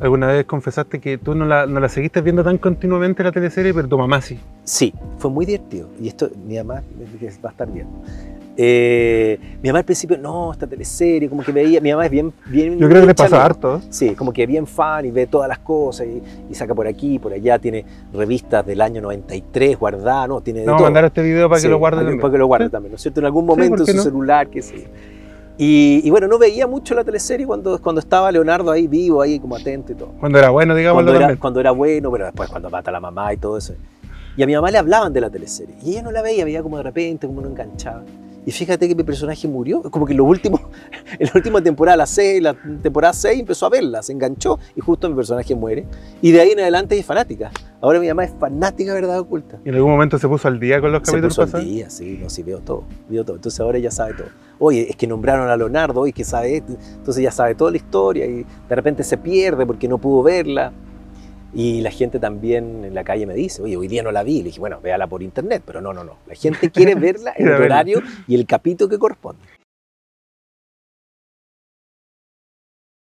alguna vez confesaste que tú no la, no la seguiste viendo tan continuamente la teleserie, pero tu mamá sí. Sí, fue muy divertido. Y esto, mi mamá va a estar bien. Eh, mi mamá al principio, no, esta teleserie, como que veía, mi mamá es bien... bien Yo creo que le pasa harto. Sí, como que bien fan y ve todas las cosas y, y saca por aquí, por allá, tiene revistas del año 93 guardadas, no, tiene de todo. mandar este video para Sí, que lo guarde para que, también. para que lo guarde Sí. también, ¿no es cierto? En algún Sí, momento ¿por en su no? celular, qué sé. Y, y bueno, no veía mucho la teleserie cuando, cuando estaba Leonardo ahí vivo, ahí como atento y todo. Cuando era bueno, digámoslo Cuando era, cuando era bueno, pero después cuando mata a la mamá y todo eso. Y a mi mamá le hablaban de la teleserie. Y ella no la veía, veía como de repente, como no enganchaba. Y fíjate que mi personaje murió. Como que en, los últimos, en la última temporada, la 6, la temporada 6, empezó a verla, se enganchó y justo mi personaje muere. Y de ahí en adelante es fanática. Ahora mi mamá es fanática de verdad oculta. Y en algún momento se puso al día con los Se capítulos puso al pasados. día, sí, no, sí, veo todo, veo todo. Entonces ahora ella sabe todo. Oye, es que nombraron a Leonardo, oye, que sabe esto. Entonces ya sabe toda la historia y de repente se pierde porque no pudo verla. Y la gente también en la calle me dice, oye, hoy día no la vi. Le dije, bueno, véala por internet, pero no, no, no. La gente quiere verla en el horario y el capítulo que corresponde.